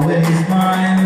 Always mine,